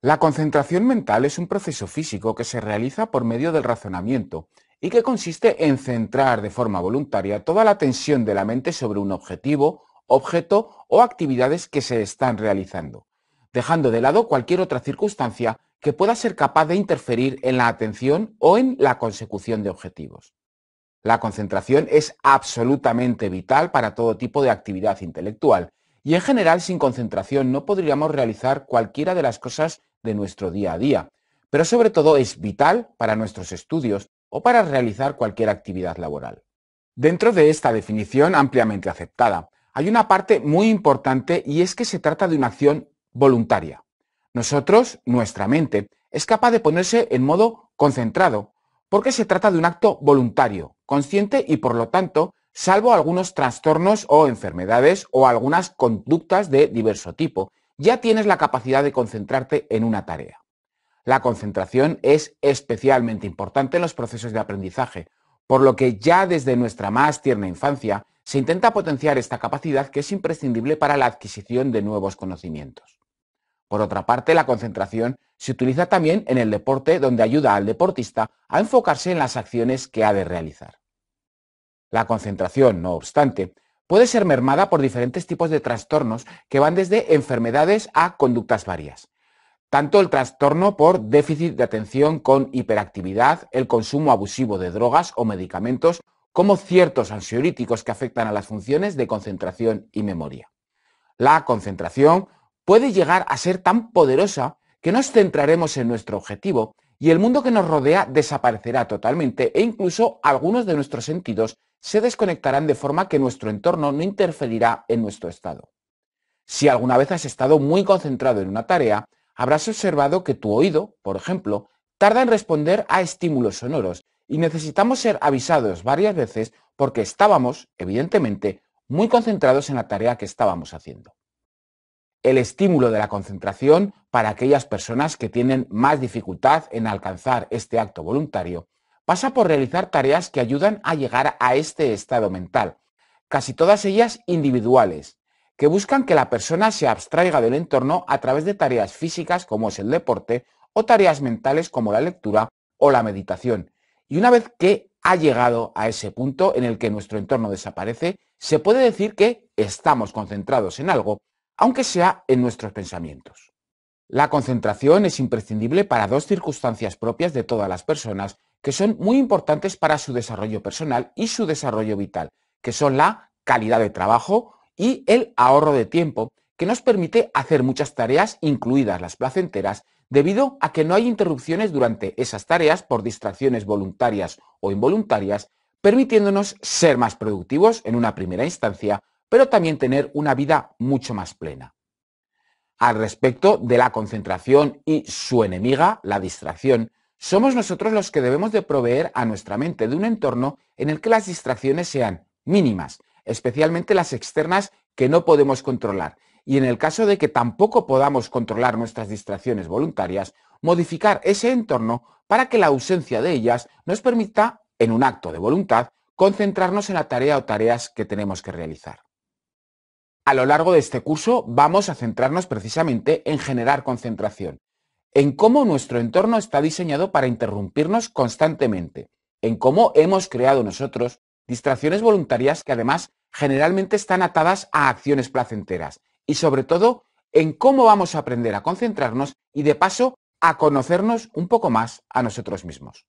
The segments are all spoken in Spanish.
La concentración mental es un proceso físico que se realiza por medio del razonamiento y que consiste en centrar de forma voluntaria toda la tensión de la mente sobre un objetivo, objeto o actividades que se están realizando, dejando de lado cualquier otra circunstancia que pueda ser capaz de interferir en la atención o en la consecución de objetivos. La concentración es absolutamente vital para todo tipo de actividad intelectual y en general sin concentración no podríamos realizar cualquiera de las cosas de nuestro día a día, pero sobre todo es vital para nuestros estudios o para realizar cualquier actividad laboral. Dentro de esta definición ampliamente aceptada, hay una parte muy importante y es que se trata de una acción voluntaria. Nosotros, nuestra mente, es capaz de ponerse en modo concentrado, porque se trata de un acto voluntario, consciente y por lo tanto, salvo algunos trastornos o enfermedades o algunas conductas de diverso tipo, ya tienes la capacidad de concentrarte en una tarea. La concentración es especialmente importante en los procesos de aprendizaje, por lo que ya desde nuestra más tierna infancia se intenta potenciar esta capacidad que es imprescindible para la adquisición de nuevos conocimientos. Por otra parte, la concentración se utiliza también en el deporte donde ayuda al deportista a enfocarse en las acciones que ha de realizar. La concentración, no obstante, puede ser mermada por diferentes tipos de trastornos que van desde enfermedades a conductas varias. Tanto el trastorno por déficit de atención con hiperactividad, el consumo abusivo de drogas o medicamentos, como ciertos ansiolíticos que afectan a las funciones de concentración y memoria. La concentración puede llegar a ser tan poderosa que nos centraremos en nuestro objetivo y el mundo que nos rodea desaparecerá totalmente e incluso algunos de nuestros sentidos se desconectarán de forma que nuestro entorno no interferirá en nuestro estado. Si alguna vez has estado muy concentrado en una tarea, habrás observado que tu oído, por ejemplo, tarda en responder a estímulos sonoros y necesitamos ser avisados varias veces porque estábamos, evidentemente, muy concentrados en la tarea que estábamos haciendo. El estímulo de la concentración para aquellas personas que tienen más dificultad en alcanzar este acto voluntario pasa por realizar tareas que ayudan a llegar a este estado mental, casi todas ellas individuales, que buscan que la persona se abstraiga del entorno a través de tareas físicas como es el deporte o tareas mentales como la lectura o la meditación. Y una vez que ha llegado a ese punto en el que nuestro entorno desaparece, se puede decir que estamos concentrados en algo, aunque sea en nuestros pensamientos. La concentración es imprescindible para dos circunstancias propias de todas las personas que son muy importantes para su desarrollo personal y su desarrollo vital, que son la calidad de trabajo y el ahorro de tiempo, que nos permite hacer muchas tareas, incluidas las placenteras, debido a que no hay interrupciones durante esas tareas por distracciones voluntarias o involuntarias, permitiéndonos ser más productivos en una primera instancia, pero también tener una vida mucho más plena. Al respecto de la concentración y su enemiga, la distracción, somos nosotros los que debemos de proveer a nuestra mente de un entorno en el que las distracciones sean mínimas, especialmente las externas que no podemos controlar. Y en el caso de que tampoco podamos controlar nuestras distracciones voluntarias, modificar ese entorno para que la ausencia de ellas nos permita, en un acto de voluntad, concentrarnos en la tarea o tareas que tenemos que realizar. A lo largo de este curso vamos a centrarnos precisamente en generar concentración, en cómo nuestro entorno está diseñado para interrumpirnos constantemente, en cómo hemos creado nosotros distracciones voluntarias que además generalmente están atadas a acciones placenteras y sobre todo en cómo vamos a aprender a concentrarnos y de paso a conocernos un poco más a nosotros mismos.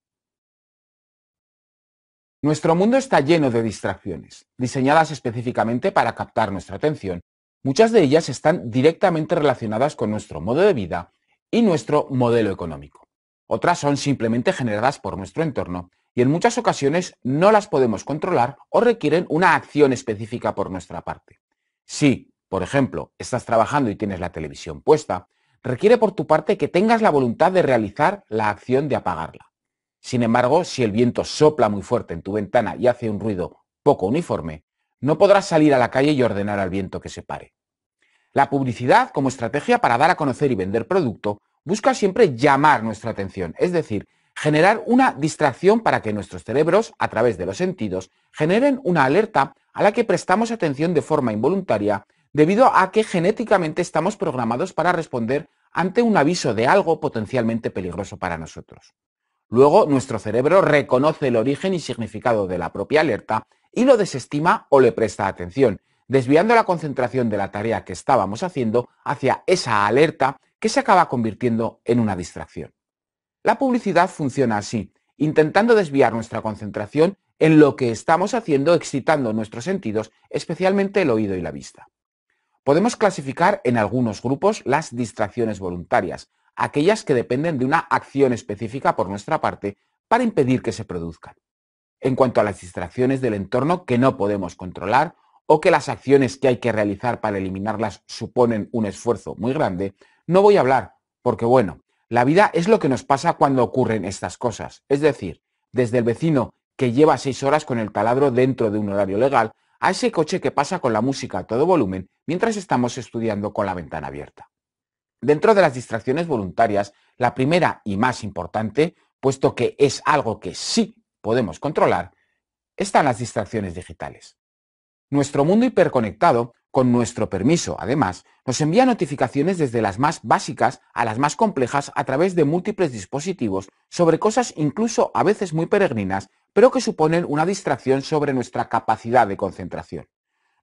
Nuestro mundo está lleno de distracciones, diseñadas específicamente para captar nuestra atención. Muchas de ellas están directamente relacionadas con nuestro modo de vida y nuestro modelo económico. Otras son simplemente generadas por nuestro entorno y en muchas ocasiones no las podemos controlar o requieren una acción específica por nuestra parte. Si, por ejemplo, estás trabajando y tienes la televisión puesta, requiere por tu parte que tengas la voluntad de realizar la acción de apagarla. Sin embargo, si el viento sopla muy fuerte en tu ventana y hace un ruido poco uniforme, no podrás salir a la calle y ordenar al viento que se pare. La publicidad, como estrategia para dar a conocer y vender producto, busca siempre llamar nuestra atención, es decir, generar una distracción para que nuestros cerebros, a través de los sentidos, generen una alerta a la que prestamos atención de forma involuntaria debido a que genéticamente estamos programados para responder ante un aviso de algo potencialmente peligroso para nosotros. Luego, nuestro cerebro reconoce el origen y significado de la propia alerta y lo desestima o le presta atención, desviando la concentración de la tarea que estábamos haciendo hacia esa alerta que se acaba convirtiendo en una distracción. La publicidad funciona así, intentando desviar nuestra concentración en lo que estamos haciendo, excitando nuestros sentidos, especialmente el oído y la vista. Podemos clasificar en algunos grupos las distracciones voluntarias, aquellas que dependen de una acción específica por nuestra parte para impedir que se produzcan. En cuanto a las distracciones del entorno que no podemos controlar o que las acciones que hay que realizar para eliminarlas suponen un esfuerzo muy grande, no voy a hablar, porque bueno, la vida es lo que nos pasa cuando ocurren estas cosas, es decir, desde el vecino que lleva seis horas con el taladro dentro de un horario legal, a ese coche que pasa con la música a todo volumen mientras estamos estudiando con la ventana abierta. Dentro de las distracciones voluntarias, la primera y más importante, puesto que es algo que sí podemos controlar, están las distracciones digitales. Nuestro mundo hiperconectado, con nuestro permiso, además, nos envía notificaciones desde las más básicas a las más complejas a través de múltiples dispositivos sobre cosas incluso a veces muy peregrinas, pero que suponen una distracción sobre nuestra capacidad de concentración.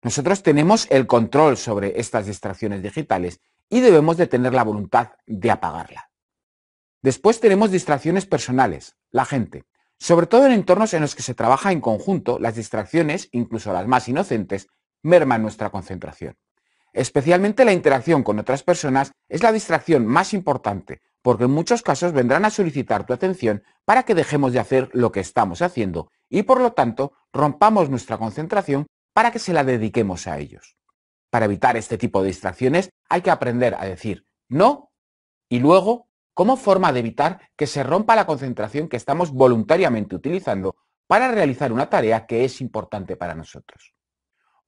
Nosotros tenemos el control sobre estas distracciones digitales y debemos de tener la voluntad de apagarla. Después tenemos distracciones personales, la gente. Sobre todo en entornos en los que se trabaja en conjunto, las distracciones, incluso las más inocentes, merman nuestra concentración. Especialmente la interacción con otras personas es la distracción más importante, porque en muchos casos vendrán a solicitar tu atención para que dejemos de hacer lo que estamos haciendo y por lo tanto rompamos nuestra concentración para que se la dediquemos a ellos. Para evitar este tipo de distracciones hay que aprender a decir no y luego como forma de evitar que se rompa la concentración que estamos voluntariamente utilizando para realizar una tarea que es importante para nosotros.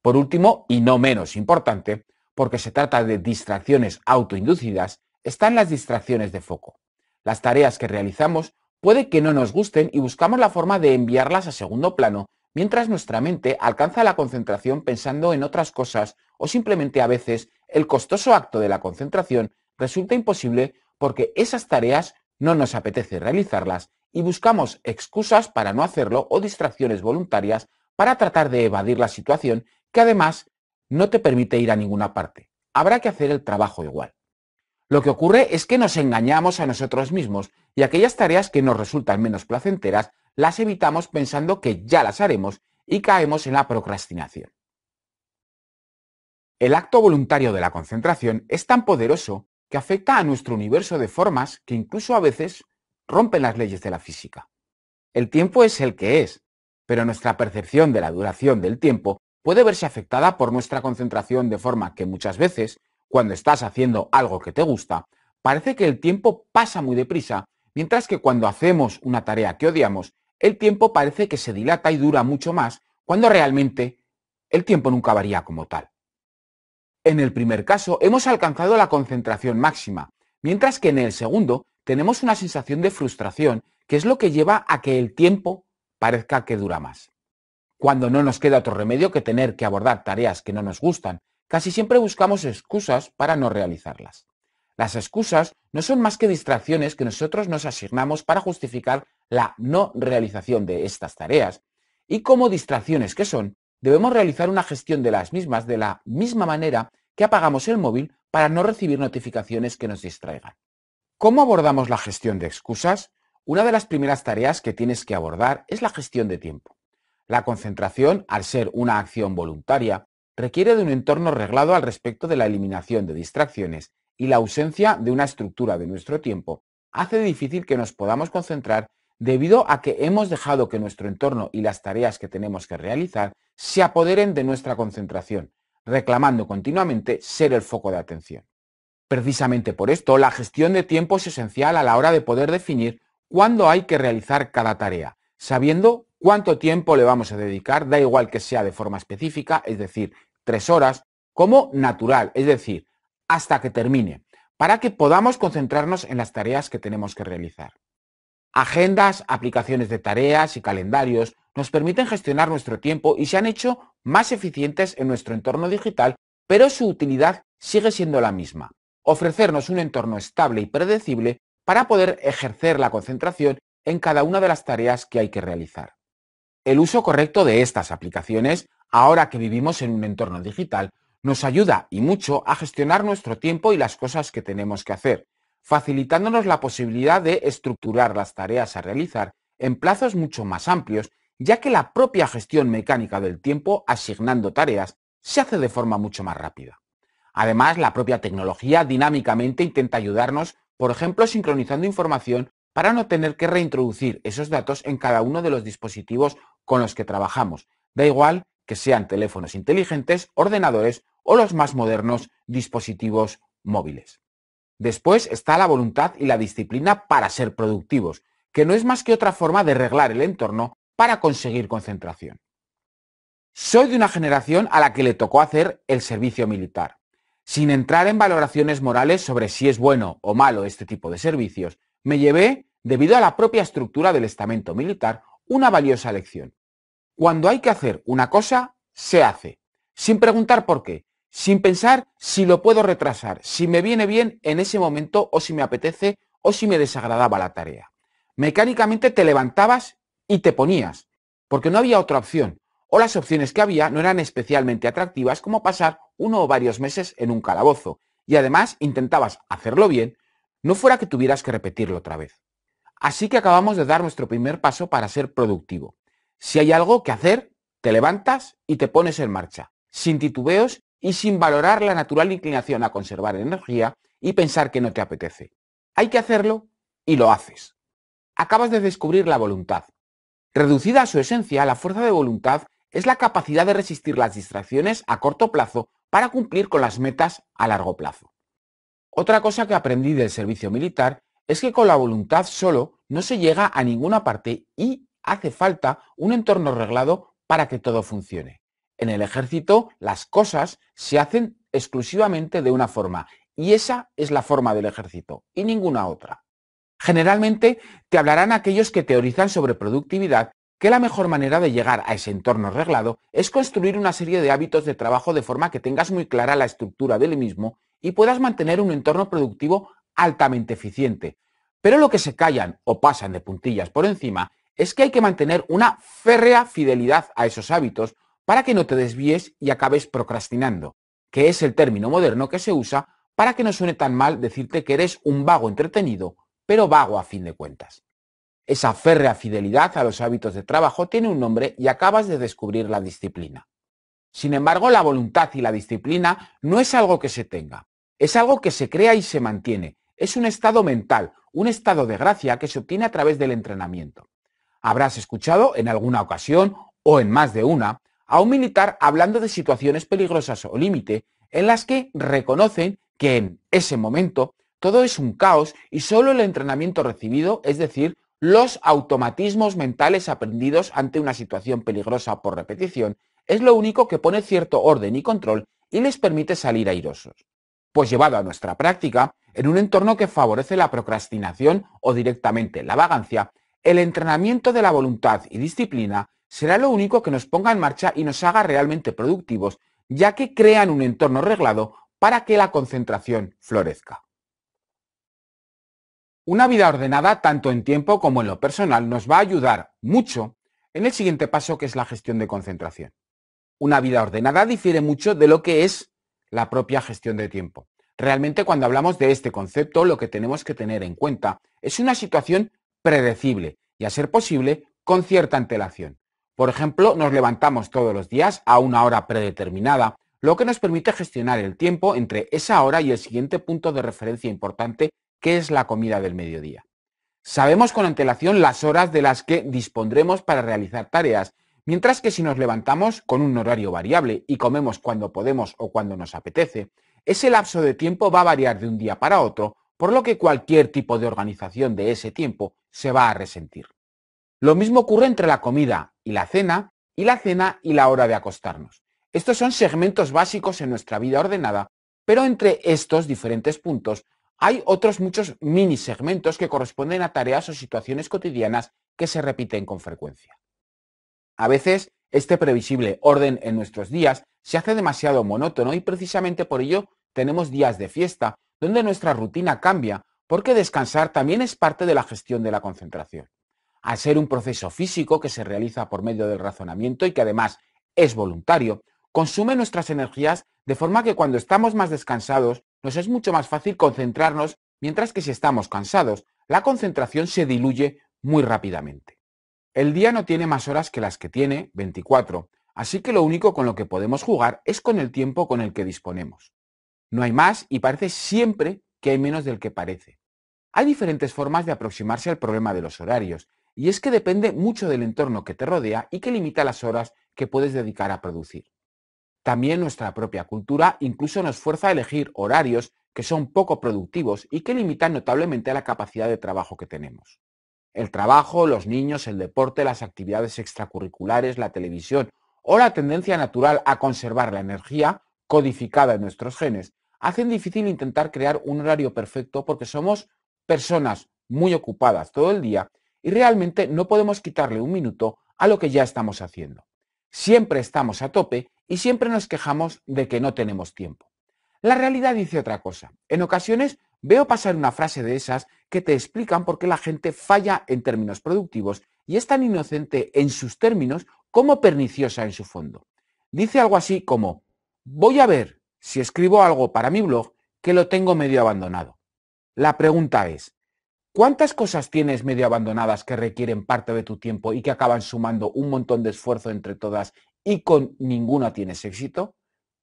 Por último, y no menos importante, porque se trata de distracciones autoinducidas, están las distracciones de foco. Las tareas que realizamos puede que no nos gusten y buscamos la forma de enviarlas a segundo plano mientras nuestra mente alcanza la concentración pensando en otras cosas o simplemente a veces el costoso acto de la concentración resulta imposible porque esas tareas no nos apetece realizarlas y buscamos excusas para no hacerlo o distracciones voluntarias para tratar de evadir la situación que además no te permite ir a ninguna parte. Habrá que hacer el trabajo igual. Lo que ocurre es que nos engañamos a nosotros mismos y aquellas tareas que nos resultan menos placenteras las evitamos pensando que ya las haremos y caemos en la procrastinación. El acto voluntario de la concentración es tan poderoso que afecta a nuestro universo de formas que incluso a veces rompen las leyes de la física. El tiempo es el que es, pero nuestra percepción de la duración del tiempo puede verse afectada por nuestra concentración de forma que muchas veces, cuando estás haciendo algo que te gusta, parece que el tiempo pasa muy deprisa, mientras que cuando hacemos una tarea que odiamos, el tiempo parece que se dilata y dura mucho más, cuando realmente el tiempo nunca varía como tal. En el primer caso hemos alcanzado la concentración máxima, mientras que en el segundo tenemos una sensación de frustración, que es lo que lleva a que el tiempo parezca que dura más. Cuando no nos queda otro remedio que tener que abordar tareas que no nos gustan, casi siempre buscamos excusas para no realizarlas. Las excusas no son más que distracciones que nosotros nos asignamos para justificar la no realización de estas tareas, y como distracciones que son, debemos realizar una gestión de las mismas de la misma manera que apagamos el móvil para no recibir notificaciones que nos distraigan. ¿Cómo abordamos la gestión de excusas? Una de las primeras tareas que tienes que abordar es la gestión de tiempo. La concentración, al ser una acción voluntaria, requiere de un entorno reglado al respecto de la eliminación de distracciones y la ausencia de una estructura de nuestro tiempo hace difícil que nos podamos concentrar debido a que hemos dejado que nuestro entorno y las tareas que tenemos que realizar se apoderen de nuestra concentración, reclamando continuamente ser el foco de atención. Precisamente por esto, la gestión de tiempo es esencial a la hora de poder definir cuándo hay que realizar cada tarea, sabiendo cuánto tiempo le vamos a dedicar, da igual que sea de forma específica, es decir, tres horas, como natural, es decir, hasta que termine, para que podamos concentrarnos en las tareas que tenemos que realizar. Agendas, aplicaciones de tareas y calendarios nos permiten gestionar nuestro tiempo y se han hecho más eficientes en nuestro entorno digital, pero su utilidad sigue siendo la misma, ofrecernos un entorno estable y predecible para poder ejercer la concentración en cada una de las tareas que hay que realizar. El uso correcto de estas aplicaciones, ahora que vivimos en un entorno digital, nos ayuda y mucho a gestionar nuestro tiempo y las cosas que tenemos que hacer, facilitándonos la posibilidad de estructurar las tareas a realizar en plazos mucho más amplios, ya que la propia gestión mecánica del tiempo asignando tareas se hace de forma mucho más rápida. Además, la propia tecnología dinámicamente intenta ayudarnos, por ejemplo, sincronizando información para no tener que reintroducir esos datos en cada uno de los dispositivos con los que trabajamos. Da igual que sean teléfonos inteligentes, ordenadores o los más modernos dispositivos móviles. Después está la voluntad y la disciplina para ser productivos, que no es más que otra forma de reglar el entorno para conseguir concentración. Soy de una generación a la que le tocó hacer el servicio militar. Sin entrar en valoraciones morales sobre si es bueno o malo este tipo de servicios, me llevé, debido a la propia estructura del estamento militar, una valiosa lección. Cuando hay que hacer una cosa, se hace, sin preguntar por qué, sin pensar si lo puedo retrasar, si me viene bien en ese momento o si me apetece o si me desagradaba la tarea. Mecánicamente te levantabas y te ponías, porque no había otra opción, o las opciones que había no eran especialmente atractivas como pasar uno o varios meses en un calabozo, y además intentabas hacerlo bien, no fuera que tuvieras que repetirlo otra vez. Así que acabamos de dar nuestro primer paso para ser productivo. Si hay algo que hacer, te levantas y te pones en marcha, sin titubeos y sin valorar la natural inclinación a conservar energía y pensar que no te apetece. Hay que hacerlo y lo haces. Acabas de descubrir la voluntad. Reducida a su esencia, la fuerza de voluntad es la capacidad de resistir las distracciones a corto plazo para cumplir con las metas a largo plazo. Otra cosa que aprendí del servicio militar es que con la voluntad solo no se llega a ninguna parte y hace falta un entorno reglado para que todo funcione. En el ejército las cosas se hacen exclusivamente de una forma y esa es la forma del ejército y ninguna otra. Generalmente te hablarán aquellos que teorizan sobre productividad que la mejor manera de llegar a ese entorno reglado es construir una serie de hábitos de trabajo de forma que tengas muy clara la estructura del mismo y puedas mantener un entorno productivo altamente eficiente. Pero lo que se callan o pasan de puntillas por encima es que hay que mantener una férrea fidelidad a esos hábitos para que no te desvíes y acabes procrastinando, que es el término moderno que se usa para que no suene tan mal decirte que eres un vago entretenido, pero vago a fin de cuentas. Esa férrea fidelidad a los hábitos de trabajo tiene un nombre y acabas de descubrir la disciplina. Sin embargo, la voluntad y la disciplina no es algo que se tenga, es algo que se crea y se mantiene, es un estado mental, un estado de gracia que se obtiene a través del entrenamiento. Habrás escuchado en alguna ocasión, o en más de una, a un militar hablando de situaciones peligrosas o límite en las que reconocen que en ese momento todo es un caos y solo el entrenamiento recibido, es decir, los automatismos mentales aprendidos ante una situación peligrosa por repetición, es lo único que pone cierto orden y control y les permite salir airosos. Pues llevado a nuestra práctica, en un entorno que favorece la procrastinación o directamente la vagancia, el entrenamiento de la voluntad y disciplina será lo único que nos ponga en marcha y nos haga realmente productivos, ya que crean un entorno reglado para que la concentración florezca. Una vida ordenada, tanto en tiempo como en lo personal, nos va a ayudar mucho en el siguiente paso que es la gestión de concentración. Una vida ordenada difiere mucho de lo que es la propia gestión de tiempo. Realmente cuando hablamos de este concepto lo que tenemos que tener en cuenta es una situación predecible y a ser posible con cierta antelación. Por ejemplo, nos levantamos todos los días a una hora predeterminada, lo que nos permite gestionar el tiempo entre esa hora y el siguiente punto de referencia importante, que es la comida del mediodía. Sabemos con antelación las horas de las que dispondremos para realizar tareas, mientras que si nos levantamos con un horario variable y comemos cuando podemos o cuando nos apetece, ese lapso de tiempo va a variar de un día para otro, por lo que cualquier tipo de organización de ese tiempo se va a resentir. Lo mismo ocurre entre la comida y la cena, y la cena y la hora de acostarnos. Estos son segmentos básicos en nuestra vida ordenada, pero entre estos diferentes puntos hay otros muchos mini segmentos que corresponden a tareas o situaciones cotidianas que se repiten con frecuencia. A veces, este previsible orden en nuestros días se hace demasiado monótono y precisamente por ello tenemos días de fiesta, donde nuestra rutina cambia, porque descansar también es parte de la gestión de la concentración. Al ser un proceso físico que se realiza por medio del razonamiento y que además es voluntario, consume nuestras energías de forma que cuando estamos más descansados nos es mucho más fácil concentrarnos, mientras que si estamos cansados, la concentración se diluye muy rápidamente. El día no tiene más horas que las que tiene, 24, así que lo único con lo que podemos jugar es con el tiempo con el que disponemos. No hay más y parece siempre que hay menos del que parece. Hay diferentes formas de aproximarse al problema de los horarios, y es que depende mucho del entorno que te rodea y que limita las horas que puedes dedicar a producir. También nuestra propia cultura incluso nos fuerza a elegir horarios que son poco productivos y que limitan notablemente la capacidad de trabajo que tenemos. El trabajo, los niños, el deporte, las actividades extracurriculares, la televisión o la tendencia natural a conservar la energía codificada en nuestros genes hacen difícil intentar crear un horario perfecto porque somos personas muy ocupadas todo el día y realmente no podemos quitarle un minuto a lo que ya estamos haciendo. Siempre estamos a tope y siempre nos quejamos de que no tenemos tiempo. La realidad dice otra cosa. En ocasiones veo pasar una frase de esas que te explican por qué la gente falla en términos productivos y es tan inocente en sus términos como perniciosa en su fondo. Dice algo así como, voy a ver si escribo algo para mi blog que lo tengo medio abandonado. La pregunta es, ¿cuántas cosas tienes medio abandonadas que requieren parte de tu tiempo y que acaban sumando un montón de esfuerzo entre todas y con ninguna tienes éxito?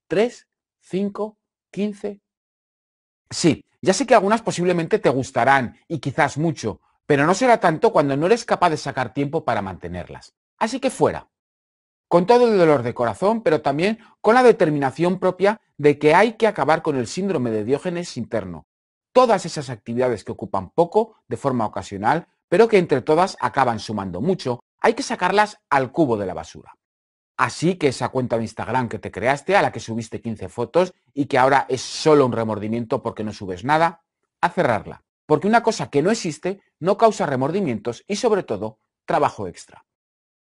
¿Tres? ¿Cinco? ¿Quince? Sí, ya sé que algunas posiblemente te gustarán y quizás mucho, pero no será tanto cuando no eres capaz de sacar tiempo para mantenerlas. Así que fuera. Con todo el dolor de corazón, pero también con la determinación propia de que hay que acabar con el síndrome de Diógenes interno. Todas esas actividades que ocupan poco, de forma ocasional, pero que entre todas acaban sumando mucho, hay que sacarlas al cubo de la basura. Así que esa cuenta de Instagram que te creaste, a la que subiste 15 fotos y que ahora es solo un remordimiento porque no subes nada, a cerrarla. Porque una cosa que no existe no causa remordimientos y sobre todo trabajo extra.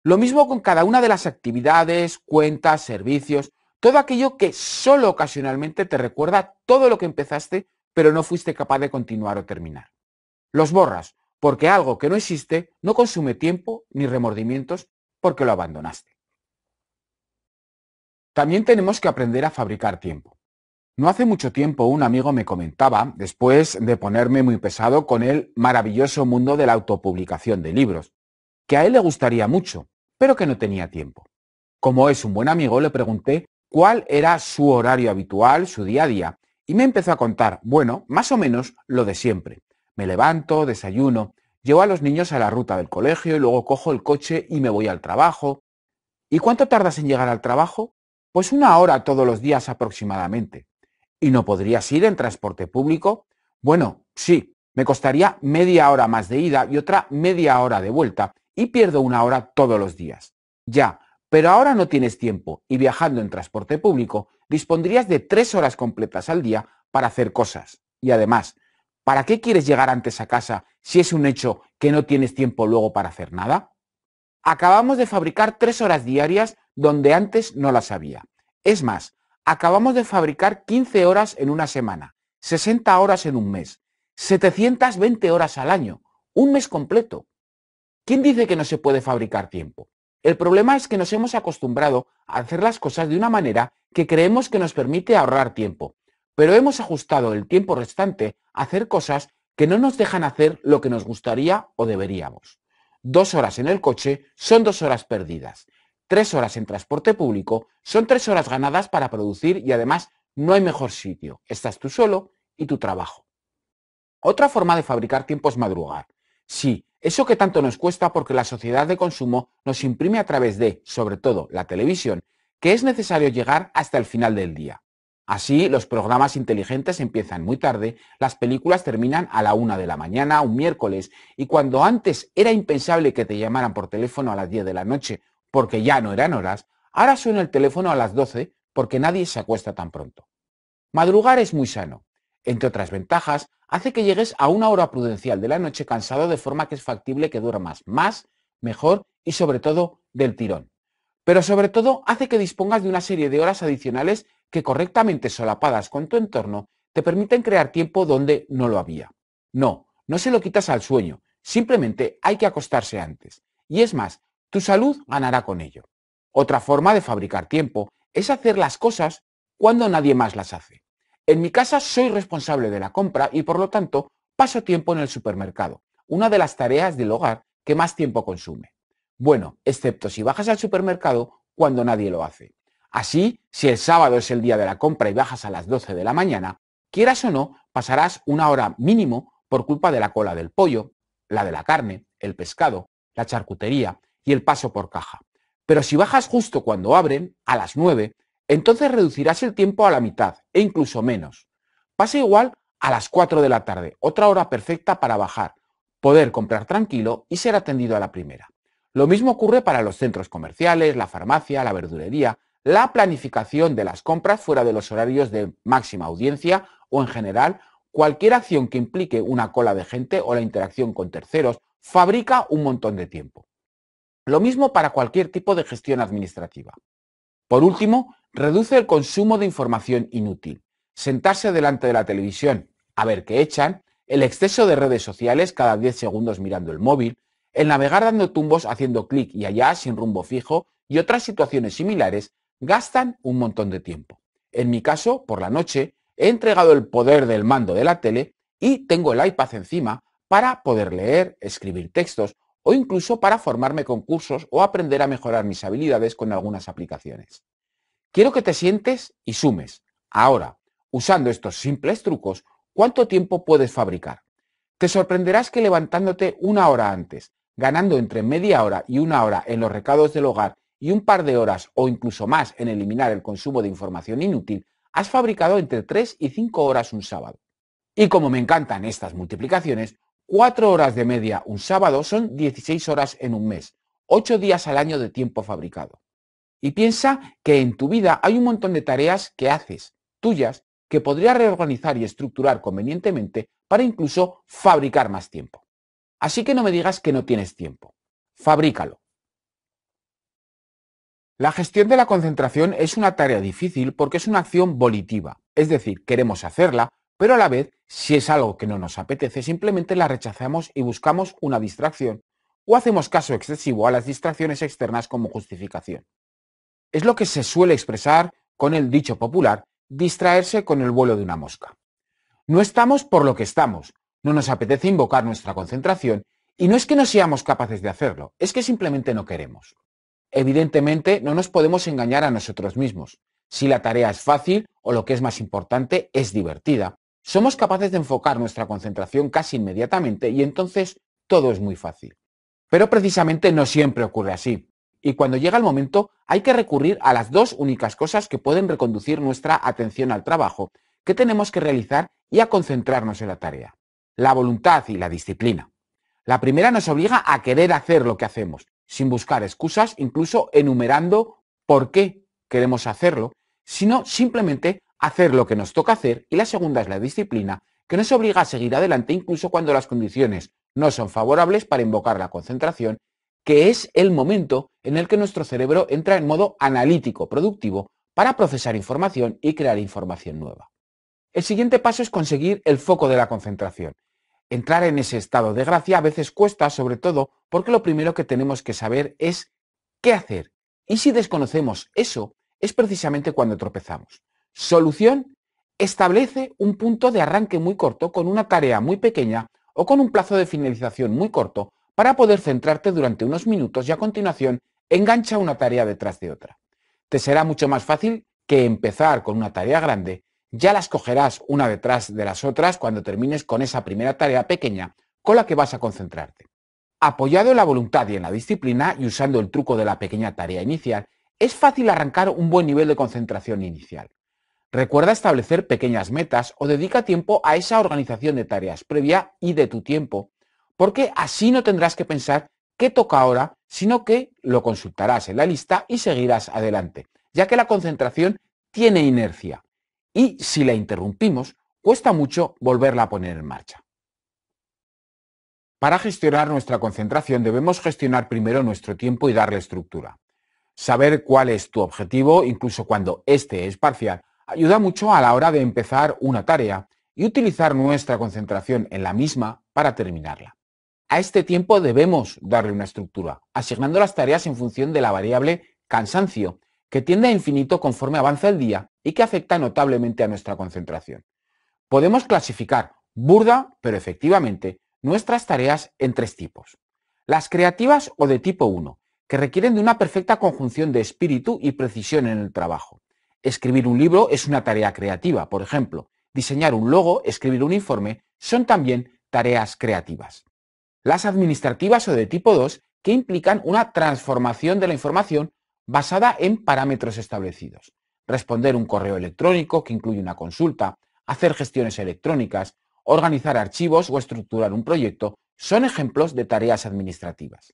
Lo mismo con cada una de las actividades, cuentas, servicios, todo aquello que solo ocasionalmente te recuerda todo lo que empezaste pero no fuiste capaz de continuar o terminar. Los borras porque algo que no existe no consume tiempo ni remordimientos porque lo abandonaste. También tenemos que aprender a fabricar tiempo. No hace mucho tiempo un amigo me comentaba, después de ponerme muy pesado con el maravilloso mundo de la autopublicación de libros, que a él le gustaría mucho, pero que no tenía tiempo. Como es un buen amigo, le pregunté cuál era su horario habitual, su día a día, y me empezó a contar, bueno, más o menos lo de siempre. Me levanto, desayuno, llevo a los niños a la ruta del colegio y luego cojo el coche y me voy al trabajo. ¿Y cuánto tardas en llegar al trabajo? Pues una hora todos los días aproximadamente. ¿Y no podrías ir en transporte público? Bueno, sí, me costaría media hora más de ida y otra media hora de vuelta y pierdo una hora todos los días. Ya, pero ahora no tienes tiempo y viajando en transporte público dispondrías de tres horas completas al día para hacer cosas. Y además, ¿para qué quieres llegar antes a casa si es un hecho que no tienes tiempo luego para hacer nada? Acabamos de fabricar tres horas diarias donde antes no las había. Es más, acabamos de fabricar 15 horas en una semana, 60 horas en un mes, 720 horas al año, un mes completo. ¿Quién dice que no se puede fabricar tiempo? El problema es que nos hemos acostumbrado a hacer las cosas de una manera que creemos que nos permite ahorrar tiempo, pero hemos ajustado el tiempo restante a hacer cosas que no nos dejan hacer lo que nos gustaría o deberíamos. Dos horas en el coche son dos horas perdidas tres horas en transporte público son tres horas ganadas para producir y además no hay mejor sitio. Estás tú solo y tu trabajo. Otra forma de fabricar tiempo es madrugar. Sí, eso que tanto nos cuesta porque la sociedad de consumo nos imprime a través de, sobre todo, la televisión, que es necesario llegar hasta el final del día. Así, los programas inteligentes empiezan muy tarde, las películas terminan a la una de la mañana, un miércoles, y cuando antes era impensable que te llamaran por teléfono a las 10 de la noche porque ya no eran horas, ahora suena el teléfono a las 12 porque nadie se acuesta tan pronto. Madrugar es muy sano. Entre otras ventajas, hace que llegues a una hora prudencial de la noche cansado de forma que es factible que duermas más, mejor y sobre todo del tirón. Pero sobre todo hace que dispongas de una serie de horas adicionales que correctamente solapadas con tu entorno te permiten crear tiempo donde no lo había. No, no se lo quitas al sueño, simplemente hay que acostarse antes. Y es más, tu salud ganará con ello. Otra forma de fabricar tiempo es hacer las cosas cuando nadie más las hace. En mi casa soy responsable de la compra y por lo tanto paso tiempo en el supermercado, una de las tareas del hogar que más tiempo consume. Bueno, excepto si bajas al supermercado cuando nadie lo hace. Así, si el sábado es el día de la compra y bajas a las 12 de la mañana, quieras o no, pasarás una hora mínimo por culpa de la cola del pollo, la de la carne, el pescado, la charcutería y el paso por caja. Pero si bajas justo cuando abren, a las 9, entonces reducirás el tiempo a la mitad e incluso menos. Pasa igual a las 4 de la tarde, otra hora perfecta para bajar, poder comprar tranquilo y ser atendido a la primera. Lo mismo ocurre para los centros comerciales, la farmacia, la verdulería, la planificación de las compras fuera de los horarios de máxima audiencia o en general cualquier acción que implique una cola de gente o la interacción con terceros fabrica un montón de tiempo. Lo mismo para cualquier tipo de gestión administrativa. Por último, reduce el consumo de información inútil. Sentarse delante de la televisión a ver qué echan, el exceso de redes sociales cada 10 segundos mirando el móvil, el navegar dando tumbos haciendo clic y allá sin rumbo fijo y otras situaciones similares gastan un montón de tiempo. En mi caso, por la noche, he entregado el poder del mando de la tele y tengo el iPad encima para poder leer, escribir textos o incluso para formarme con cursos o aprender a mejorar mis habilidades con algunas aplicaciones. Quiero que te sientes y sumes, ahora, usando estos simples trucos, cuánto tiempo puedes fabricar. Te sorprenderás que levantándote una hora antes, ganando entre media hora y una hora en los recados del hogar y un par de horas o incluso más en eliminar el consumo de información inútil, has fabricado entre 3 y 5 horas un sábado. Y como me encantan estas multiplicaciones, 4 horas de media un sábado son 16 horas en un mes, 8 días al año de tiempo fabricado. Y piensa que en tu vida hay un montón de tareas que haces, tuyas, que podrías reorganizar y estructurar convenientemente para incluso fabricar más tiempo. Así que no me digas que no tienes tiempo. Fabrícalo. La gestión de la concentración es una tarea difícil porque es una acción volitiva, es decir, queremos hacerla, pero a la vez, si es algo que no nos apetece, simplemente la rechazamos y buscamos una distracción o hacemos caso excesivo a las distracciones externas como justificación. Es lo que se suele expresar con el dicho popular, distraerse con el vuelo de una mosca. No estamos por lo que estamos, no nos apetece invocar nuestra concentración y no es que no seamos capaces de hacerlo, es que simplemente no queremos. Evidentemente, no nos podemos engañar a nosotros mismos. Si la tarea es fácil o lo que es más importante, es divertida, somos capaces de enfocar nuestra concentración casi inmediatamente y entonces todo es muy fácil. Pero precisamente no siempre ocurre así. Y cuando llega el momento hay que recurrir a las dos únicas cosas que pueden reconducir nuestra atención al trabajo que tenemos que realizar y a concentrarnos en la tarea. La voluntad y la disciplina. La primera nos obliga a querer hacer lo que hacemos sin buscar excusas, incluso enumerando por qué queremos hacerlo, sino simplemente hacer lo que nos toca hacer y la segunda es la disciplina, que nos obliga a seguir adelante incluso cuando las condiciones no son favorables para invocar la concentración, que es el momento en el que nuestro cerebro entra en modo analítico productivo para procesar información y crear información nueva. El siguiente paso es conseguir el foco de la concentración, entrar en ese estado de gracia a veces cuesta, sobre todo porque lo primero que tenemos que saber es qué hacer. Y si desconocemos eso, es precisamente cuando tropezamos. Solución, establece un punto de arranque muy corto con una tarea muy pequeña o con un plazo de finalización muy corto para poder centrarte durante unos minutos y a continuación engancha una tarea detrás de otra. Te será mucho más fácil que empezar con una tarea grande ya las cogerás una detrás de las otras cuando termines con esa primera tarea pequeña con la que vas a concentrarte. Apoyado en la voluntad y en la disciplina y usando el truco de la pequeña tarea inicial, es fácil arrancar un buen nivel de concentración inicial. Recuerda establecer pequeñas metas o dedica tiempo a esa organización de tareas previa y de tu tiempo, porque así no tendrás que pensar qué toca ahora, sino que lo consultarás en la lista y seguirás adelante, ya que la concentración tiene inercia y si la interrumpimos, cuesta mucho volverla a poner en marcha. Para gestionar nuestra concentración debemos gestionar primero nuestro tiempo y darle estructura. Saber cuál es tu objetivo, incluso cuando éste es parcial, ayuda mucho a la hora de empezar una tarea y utilizar nuestra concentración en la misma para terminarla. A este tiempo debemos darle una estructura, asignando las tareas en función de la variable cansancio, que tiende a infinito conforme avanza el día y que afecta notablemente a nuestra concentración. Podemos clasificar, burda, pero efectivamente, nuestras tareas en tres tipos. Las creativas o de tipo 1, que requieren de una perfecta conjunción de espíritu y precisión en el trabajo. Escribir un libro es una tarea creativa, por ejemplo. Diseñar un logo, escribir un informe, son también tareas creativas. Las administrativas o de tipo 2, que implican una transformación de la información basada en parámetros establecidos. Responder un correo electrónico que incluye una consulta, hacer gestiones electrónicas, organizar archivos o estructurar un proyecto son ejemplos de tareas administrativas.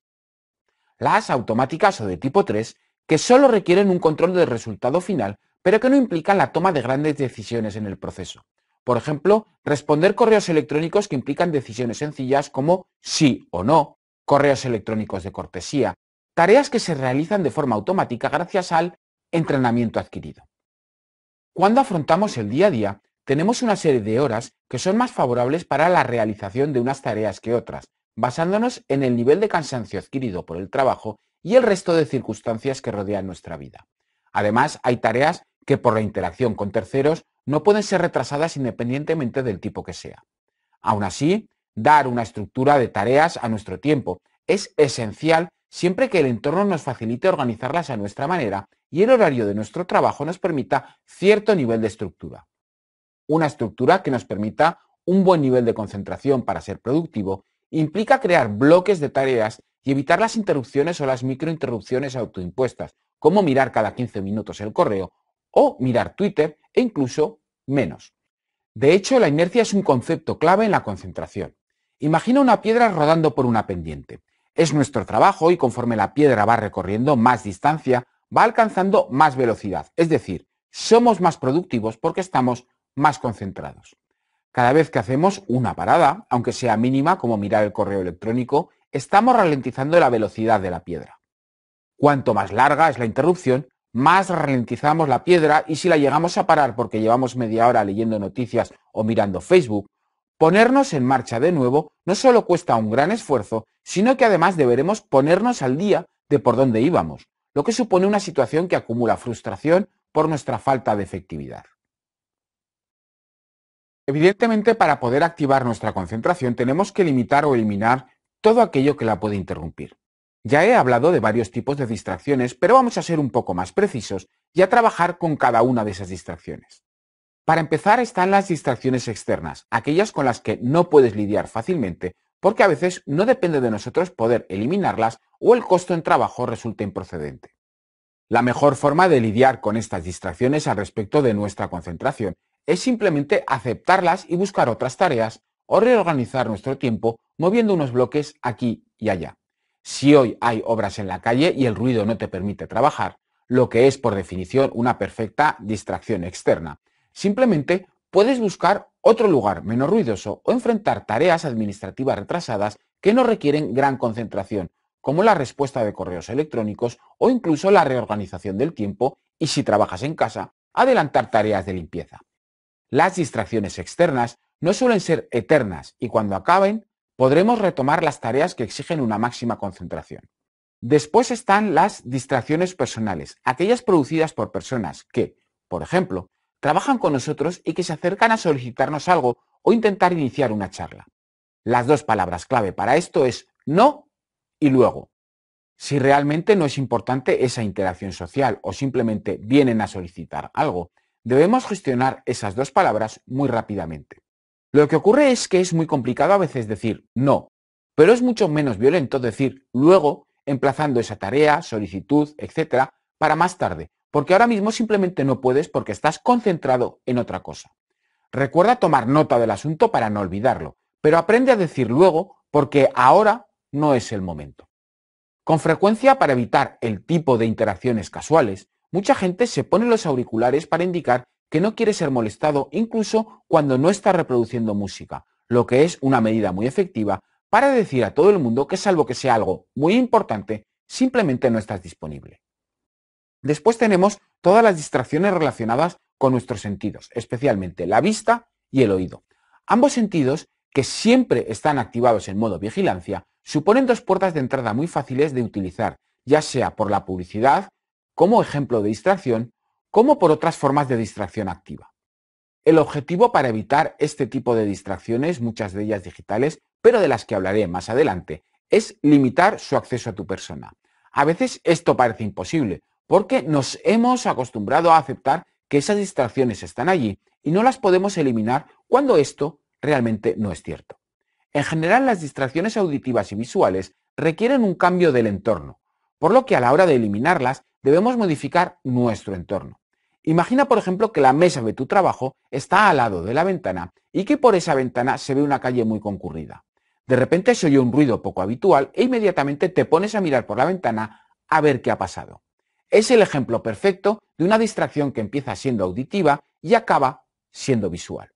Las automáticas o de tipo 3, que solo requieren un control del resultado final, pero que no implican la toma de grandes decisiones en el proceso. Por ejemplo, responder correos electrónicos que implican decisiones sencillas como sí o no, correos electrónicos de cortesía, tareas que se realizan de forma automática gracias al entrenamiento adquirido. Cuando afrontamos el día a día, tenemos una serie de horas que son más favorables para la realización de unas tareas que otras, basándonos en el nivel de cansancio adquirido por el trabajo y el resto de circunstancias que rodean nuestra vida. Además, hay tareas que por la interacción con terceros no pueden ser retrasadas independientemente del tipo que sea. Aún así, dar una estructura de tareas a nuestro tiempo es esencial siempre que el entorno nos facilite organizarlas a nuestra manera y el horario de nuestro trabajo nos permita cierto nivel de estructura. Una estructura que nos permita un buen nivel de concentración para ser productivo implica crear bloques de tareas y evitar las interrupciones o las microinterrupciones autoimpuestas, como mirar cada 15 minutos el correo o mirar Twitter e incluso menos. De hecho, la inercia es un concepto clave en la concentración. Imagina una piedra rodando por una pendiente. Es nuestro trabajo y conforme la piedra va recorriendo más distancia, va alcanzando más velocidad. Es decir, somos más productivos porque estamos más concentrados. Cada vez que hacemos una parada, aunque sea mínima como mirar el correo electrónico, estamos ralentizando la velocidad de la piedra. Cuanto más larga es la interrupción, más ralentizamos la piedra y si la llegamos a parar porque llevamos media hora leyendo noticias o mirando Facebook, ponernos en marcha de nuevo no solo cuesta un gran esfuerzo, sino que además deberemos ponernos al día de por dónde íbamos, lo que supone una situación que acumula frustración por nuestra falta de efectividad. Evidentemente, para poder activar nuestra concentración tenemos que limitar o eliminar todo aquello que la puede interrumpir. Ya he hablado de varios tipos de distracciones, pero vamos a ser un poco más precisos y a trabajar con cada una de esas distracciones. Para empezar están las distracciones externas, aquellas con las que no puedes lidiar fácilmente porque a veces no depende de nosotros poder eliminarlas o el costo en trabajo resulta improcedente. La mejor forma de lidiar con estas distracciones al respecto de nuestra concentración es simplemente aceptarlas y buscar otras tareas o reorganizar nuestro tiempo moviendo unos bloques aquí y allá. Si hoy hay obras en la calle y el ruido no te permite trabajar, lo que es por definición una perfecta distracción externa, simplemente puedes buscar otro lugar menos ruidoso o enfrentar tareas administrativas retrasadas que no requieren gran concentración, como la respuesta de correos electrónicos o incluso la reorganización del tiempo y si trabajas en casa, adelantar tareas de limpieza. Las distracciones externas no suelen ser eternas y cuando acaben podremos retomar las tareas que exigen una máxima concentración. Después están las distracciones personales, aquellas producidas por personas que, por ejemplo, trabajan con nosotros y que se acercan a solicitarnos algo o intentar iniciar una charla. Las dos palabras clave para esto es no y luego. Si realmente no es importante esa interacción social o simplemente vienen a solicitar algo, debemos gestionar esas dos palabras muy rápidamente. Lo que ocurre es que es muy complicado a veces decir no, pero es mucho menos violento decir luego emplazando esa tarea, solicitud, etcétera, para más tarde, porque ahora mismo simplemente no puedes porque estás concentrado en otra cosa. Recuerda tomar nota del asunto para no olvidarlo, pero aprende a decir luego porque ahora no es el momento. Con frecuencia, para evitar el tipo de interacciones casuales, mucha gente se pone los auriculares para indicar que no quiere ser molestado incluso cuando no está reproduciendo música, lo que es una medida muy efectiva para decir a todo el mundo que salvo que sea algo muy importante, simplemente no estás disponible. Después tenemos todas las distracciones relacionadas con nuestros sentidos, especialmente la vista y el oído. Ambos sentidos, que siempre están activados en modo vigilancia, suponen dos puertas de entrada muy fáciles de utilizar, ya sea por la publicidad, como ejemplo de distracción, como por otras formas de distracción activa. El objetivo para evitar este tipo de distracciones, muchas de ellas digitales, pero de las que hablaré más adelante, es limitar su acceso a tu persona. A veces esto parece imposible, porque nos hemos acostumbrado a aceptar que esas distracciones están allí y no las podemos eliminar cuando esto realmente no es cierto. En general, las distracciones auditivas y visuales requieren un cambio del entorno, por lo que a la hora de eliminarlas debemos modificar nuestro entorno. Imagina, por ejemplo, que la mesa de tu trabajo está al lado de la ventana y que por esa ventana se ve una calle muy concurrida. De repente se oye un ruido poco habitual e inmediatamente te pones a mirar por la ventana a ver qué ha pasado. Es el ejemplo perfecto de una distracción que empieza siendo auditiva y acaba siendo visual.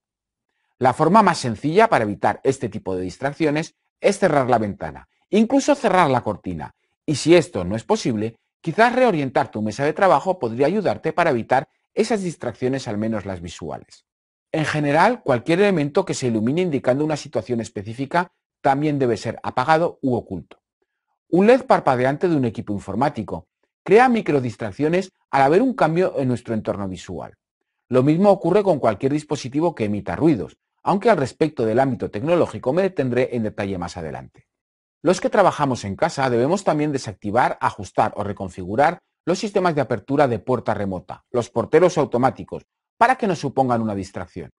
La forma más sencilla para evitar este tipo de distracciones es cerrar la ventana, incluso cerrar la cortina. Y si esto no es posible, quizás reorientar tu mesa de trabajo podría ayudarte para evitar esas distracciones, al menos las visuales. En general, cualquier elemento que se ilumine indicando una situación específica también debe ser apagado u oculto. Un LED parpadeante de un equipo informático crea microdistracciones al haber un cambio en nuestro entorno visual. Lo mismo ocurre con cualquier dispositivo que emita ruidos, aunque al respecto del ámbito tecnológico me detendré en detalle más adelante. Los que trabajamos en casa debemos también desactivar, ajustar o reconfigurar los sistemas de apertura de puerta remota, los porteros automáticos, para que no supongan una distracción.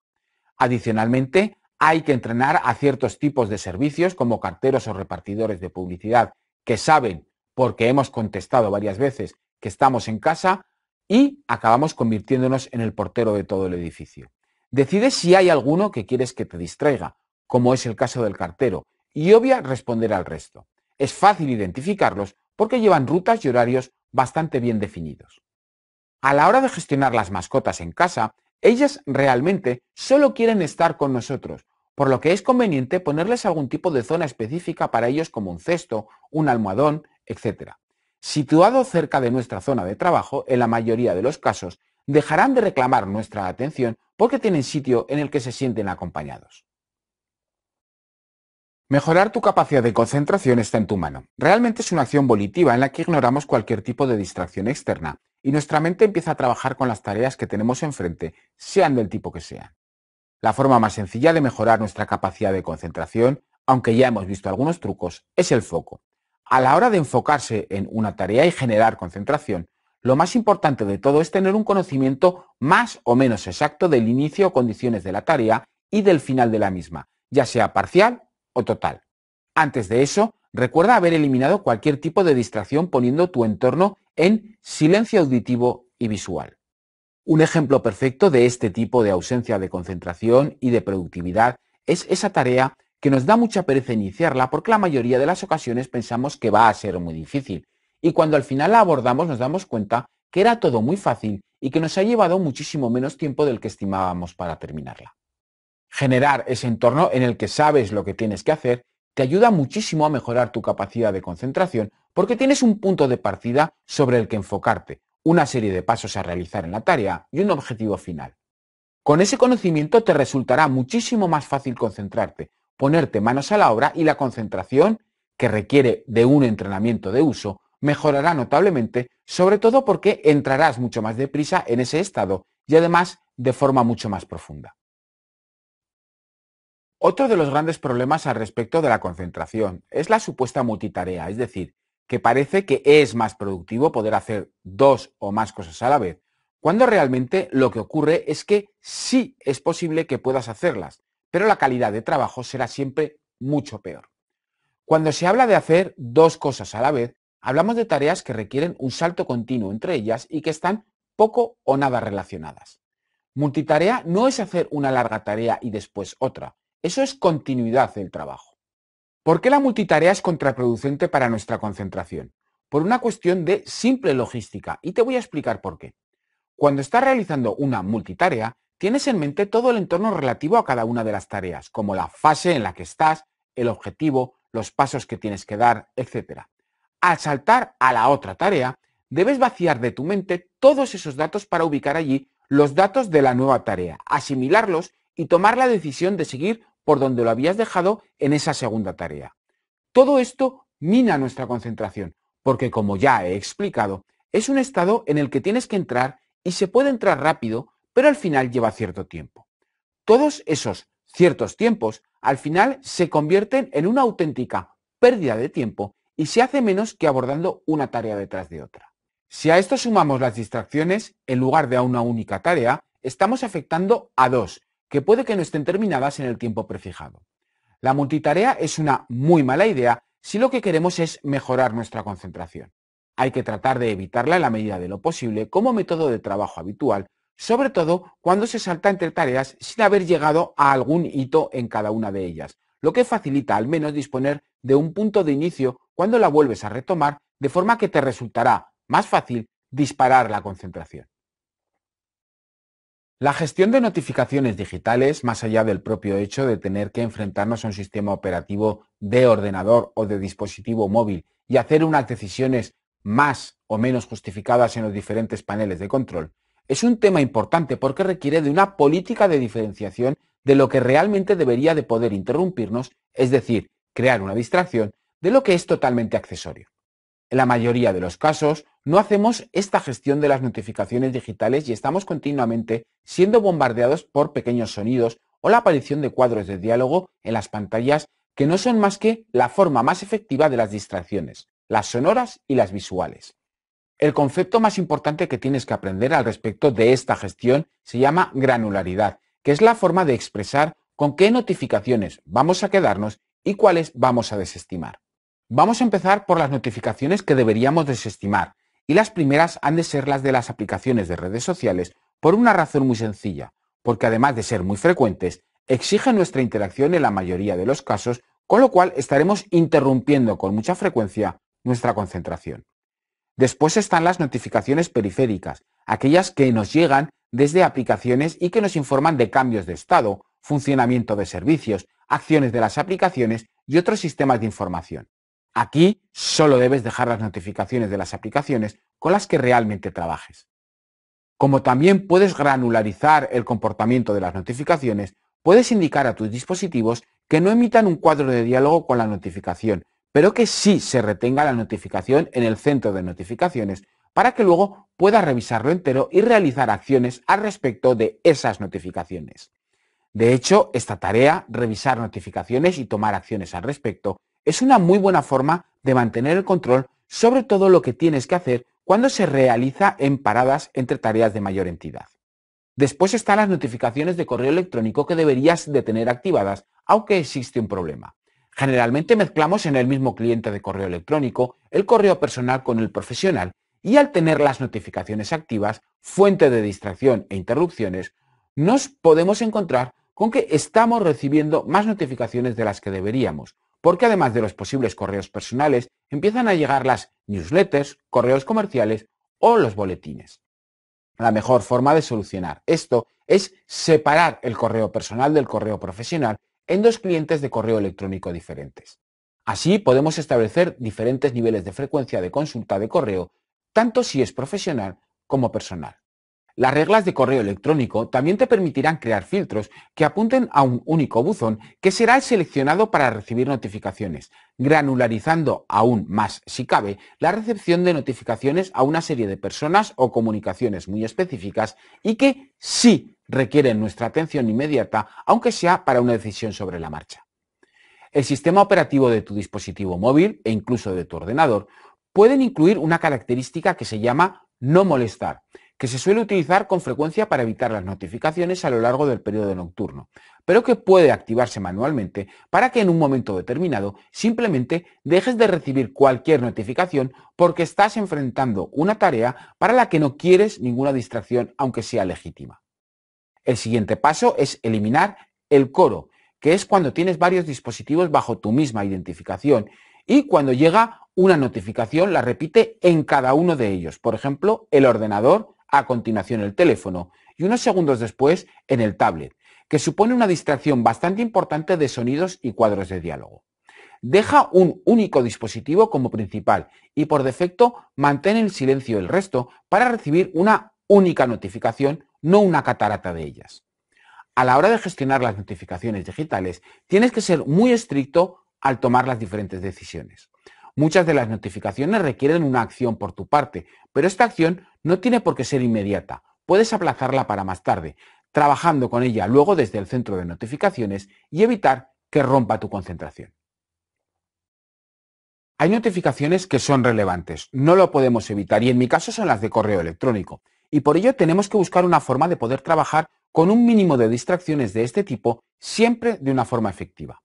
Adicionalmente, hay que entrenar a ciertos tipos de servicios como carteros o repartidores de publicidad que saben, porque hemos contestado varias veces, que estamos en casa y acabamos convirtiéndonos en el portero de todo el edificio. Decide si hay alguno que quieres que te distraiga, como es el caso del cartero, y obvia responder al resto. Es fácil identificarlos porque llevan rutas y horarios bastante bien definidos. A la hora de gestionar las mascotas en casa, ellas realmente solo quieren estar con nosotros, por lo que es conveniente ponerles algún tipo de zona específica para ellos como un cesto, un almohadón, etc. Situado cerca de nuestra zona de trabajo, en la mayoría de los casos, dejarán de reclamar nuestra atención porque tienen sitio en el que se sienten acompañados. Mejorar tu capacidad de concentración está en tu mano. Realmente es una acción volitiva en la que ignoramos cualquier tipo de distracción externa y nuestra mente empieza a trabajar con las tareas que tenemos enfrente, sean del tipo que sean. La forma más sencilla de mejorar nuestra capacidad de concentración, aunque ya hemos visto algunos trucos, es el foco. A la hora de enfocarse en una tarea y generar concentración, lo más importante de todo es tener un conocimiento más o menos exacto del inicio o condiciones de la tarea y del final de la misma, ya sea parcial o total. Antes de eso, recuerda haber eliminado cualquier tipo de distracción poniendo tu entorno en silencio auditivo y visual. Un ejemplo perfecto de este tipo de ausencia de concentración y de productividad es esa tarea que nos da mucha pereza iniciarla porque la mayoría de las ocasiones pensamos que va a ser muy difícil y cuando al final la abordamos nos damos cuenta que era todo muy fácil y que nos ha llevado muchísimo menos tiempo del que estimábamos para terminarla. Generar ese entorno en el que sabes lo que tienes que hacer te ayuda muchísimo a mejorar tu capacidad de concentración porque tienes un punto de partida sobre el que enfocarte, una serie de pasos a realizar en la tarea y un objetivo final. Con ese conocimiento te resultará muchísimo más fácil concentrarte, ponerte manos a la obra y la concentración, que requiere de un entrenamiento de uso, mejorará notablemente, sobre todo porque entrarás mucho más deprisa en ese estado y además de forma mucho más profunda. Otro de los grandes problemas al respecto de la concentración es la supuesta multitarea, es decir, que parece que es más productivo poder hacer dos o más cosas a la vez, cuando realmente lo que ocurre es que sí es posible que puedas hacerlas, pero la calidad de trabajo será siempre mucho peor. Cuando se habla de hacer dos cosas a la vez, hablamos de tareas que requieren un salto continuo entre ellas y que están poco o nada relacionadas. Multitarea no es hacer una larga tarea y después otra, eso es continuidad del trabajo. ¿Por qué la multitarea es contraproducente para nuestra concentración? Por una cuestión de simple logística, y te voy a explicar por qué. Cuando estás realizando una multitarea, tienes en mente todo el entorno relativo a cada una de las tareas, como la fase en la que estás, el objetivo, los pasos que tienes que dar, etc. Al saltar a la otra tarea, debes vaciar de tu mente todos esos datos para ubicar allí los datos de la nueva tarea, asimilarlos y tomar la decisión de seguir por donde lo habías dejado en esa segunda tarea. Todo esto mina nuestra concentración, porque como ya he explicado, es un estado en el que tienes que entrar y se puede entrar rápido, pero al final lleva cierto tiempo. Todos esos ciertos tiempos al final se convierten en una auténtica pérdida de tiempo y se hace menos que abordando una tarea detrás de otra. Si a esto sumamos las distracciones, en lugar de a una única tarea, estamos afectando a dos, que puede que no estén terminadas en el tiempo prefijado. La multitarea es una muy mala idea si lo que queremos es mejorar nuestra concentración. Hay que tratar de evitarla en la medida de lo posible como método de trabajo habitual, sobre todo cuando se salta entre tareas sin haber llegado a algún hito en cada una de ellas, lo que facilita al menos disponer de un punto de inicio cuando la vuelves a retomar, de forma que te resultará más fácil disparar la concentración. La gestión de notificaciones digitales, más allá del propio hecho de tener que enfrentarnos a un sistema operativo de ordenador o de dispositivo móvil y hacer unas decisiones más o menos justificadas en los diferentes paneles de control, es un tema importante porque requiere de una política de diferenciación de lo que realmente debería de poder interrumpirnos, es decir, crear una distracción, de lo que es totalmente accesorio. En la mayoría de los casos, no hacemos esta gestión de las notificaciones digitales y estamos continuamente siendo bombardeados por pequeños sonidos o la aparición de cuadros de diálogo en las pantallas que no son más que la forma más efectiva de las distracciones, las sonoras y las visuales. El concepto más importante que tienes que aprender al respecto de esta gestión se llama granularidad, que es la forma de expresar con qué notificaciones vamos a quedarnos y cuáles vamos a desestimar. Vamos a empezar por las notificaciones que deberíamos desestimar, y las primeras han de ser las de las aplicaciones de redes sociales por una razón muy sencilla, porque además de ser muy frecuentes, exigen nuestra interacción en la mayoría de los casos, con lo cual estaremos interrumpiendo con mucha frecuencia nuestra concentración. Después están las notificaciones periféricas, aquellas que nos llegan desde aplicaciones y que nos informan de cambios de estado, funcionamiento de servicios, acciones de las aplicaciones y otros sistemas de información. Aquí solo debes dejar las notificaciones de las aplicaciones con las que realmente trabajes. Como también puedes granularizar el comportamiento de las notificaciones, puedes indicar a tus dispositivos que no emitan un cuadro de diálogo con la notificación, pero que sí se retenga la notificación en el centro de notificaciones para que luego puedas revisarlo entero y realizar acciones al respecto de esas notificaciones. De hecho, esta tarea, revisar notificaciones y tomar acciones al respecto, es una muy buena forma de mantener el control sobre todo lo que tienes que hacer cuando se realiza en paradas entre tareas de mayor entidad. Después están las notificaciones de correo electrónico que deberías de tener activadas, aunque existe un problema. Generalmente mezclamos en el mismo cliente de correo electrónico el correo personal con el profesional y al tener las notificaciones activas, fuente de distracción e interrupciones, nos podemos encontrar con que estamos recibiendo más notificaciones de las que deberíamos, porque además de los posibles correos personales, empiezan a llegar las newsletters, correos comerciales o los boletines. La mejor forma de solucionar esto es separar el correo personal del correo profesional en dos clientes de correo electrónico diferentes. Así podemos establecer diferentes niveles de frecuencia de consulta de correo, tanto si es profesional como personal. Las reglas de correo electrónico también te permitirán crear filtros que apunten a un único buzón que será el seleccionado para recibir notificaciones, granularizando aún más, si cabe, la recepción de notificaciones a una serie de personas o comunicaciones muy específicas y que sí requieren nuestra atención inmediata, aunque sea para una decisión sobre la marcha. El sistema operativo de tu dispositivo móvil e incluso de tu ordenador pueden incluir una característica que se llama no molestar, que se suele utilizar con frecuencia para evitar las notificaciones a lo largo del periodo nocturno, pero que puede activarse manualmente para que en un momento determinado simplemente dejes de recibir cualquier notificación porque estás enfrentando una tarea para la que no quieres ninguna distracción aunque sea legítima. El siguiente paso es eliminar el coro, que es cuando tienes varios dispositivos bajo tu misma identificación y cuando llega una notificación la repite en cada uno de ellos. Por ejemplo, el ordenador, a continuación el teléfono y unos segundos después en el tablet, que supone una distracción bastante importante de sonidos y cuadros de diálogo. Deja un único dispositivo como principal y por defecto mantén en silencio el resto para recibir una única notificación no una catarata de ellas. A la hora de gestionar las notificaciones digitales, tienes que ser muy estricto al tomar las diferentes decisiones. Muchas de las notificaciones requieren una acción por tu parte, pero esta acción no tiene por qué ser inmediata. Puedes aplazarla para más tarde, trabajando con ella luego desde el centro de notificaciones y evitar que rompa tu concentración. Hay notificaciones que son relevantes, no lo podemos evitar y en mi caso son las de correo electrónico. Y por ello tenemos que buscar una forma de poder trabajar con un mínimo de distracciones de este tipo siempre de una forma efectiva.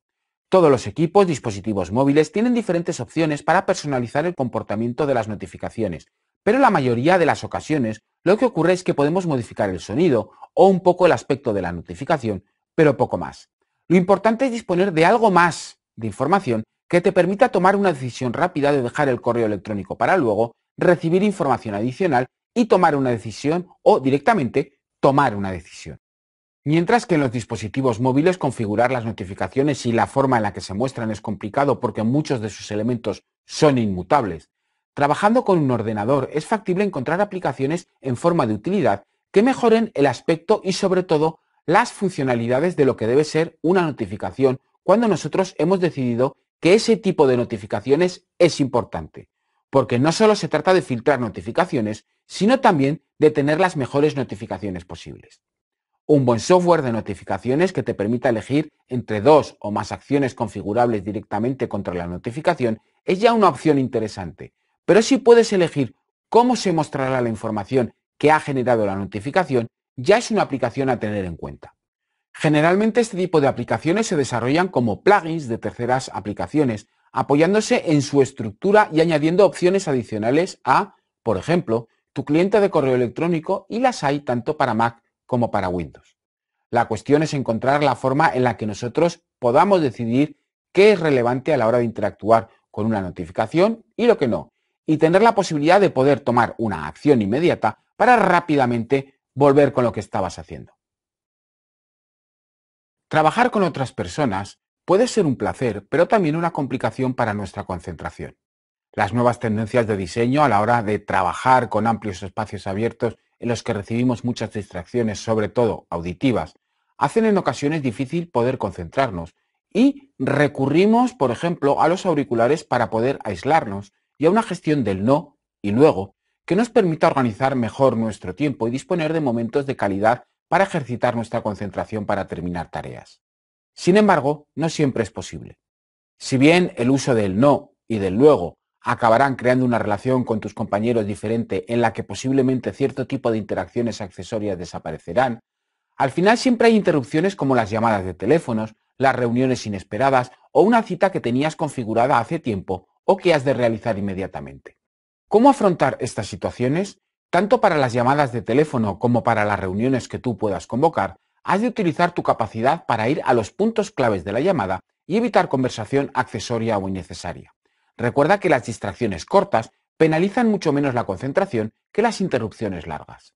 Todos los equipos, dispositivos móviles tienen diferentes opciones para personalizar el comportamiento de las notificaciones, pero la mayoría de las ocasiones lo que ocurre es que podemos modificar el sonido o un poco el aspecto de la notificación, pero poco más. Lo importante es disponer de algo más de información que te permita tomar una decisión rápida de dejar el correo electrónico para luego, recibir información adicional y tomar una decisión o directamente tomar una decisión. Mientras que en los dispositivos móviles configurar las notificaciones y la forma en la que se muestran es complicado porque muchos de sus elementos son inmutables. Trabajando con un ordenador es factible encontrar aplicaciones en forma de utilidad que mejoren el aspecto y sobre todo las funcionalidades de lo que debe ser una notificación cuando nosotros hemos decidido que ese tipo de notificaciones es importante. Porque no solo se trata de filtrar notificaciones, sino también de tener las mejores notificaciones posibles. Un buen software de notificaciones que te permita elegir entre dos o más acciones configurables directamente contra la notificación es ya una opción interesante. Pero si puedes elegir cómo se mostrará la información que ha generado la notificación, ya es una aplicación a tener en cuenta. Generalmente este tipo de aplicaciones se desarrollan como plugins de terceras aplicaciones, apoyándose en su estructura y añadiendo opciones adicionales a, por ejemplo, tu cliente de correo electrónico y las hay tanto para Mac como para Windows. La cuestión es encontrar la forma en la que nosotros podamos decidir qué es relevante a la hora de interactuar con una notificación y lo que no, y tener la posibilidad de poder tomar una acción inmediata para rápidamente volver con lo que estabas haciendo. Trabajar con otras personas puede ser un placer, pero también una complicación para nuestra concentración. Las nuevas tendencias de diseño a la hora de trabajar con amplios espacios abiertos en los que recibimos muchas distracciones, sobre todo auditivas, hacen en ocasiones difícil poder concentrarnos y recurrimos, por ejemplo, a los auriculares para poder aislarnos y a una gestión del no y luego que nos permita organizar mejor nuestro tiempo y disponer de momentos de calidad para ejercitar nuestra concentración para terminar tareas. Sin embargo, no siempre es posible. Si bien el uso del no y del luego acabarán creando una relación con tus compañeros diferente en la que posiblemente cierto tipo de interacciones accesorias desaparecerán, al final siempre hay interrupciones como las llamadas de teléfonos, las reuniones inesperadas o una cita que tenías configurada hace tiempo o que has de realizar inmediatamente. ¿Cómo afrontar estas situaciones? Tanto para las llamadas de teléfono como para las reuniones que tú puedas convocar, has de utilizar tu capacidad para ir a los puntos claves de la llamada y evitar conversación accesoria o innecesaria. Recuerda que las distracciones cortas penalizan mucho menos la concentración que las interrupciones largas.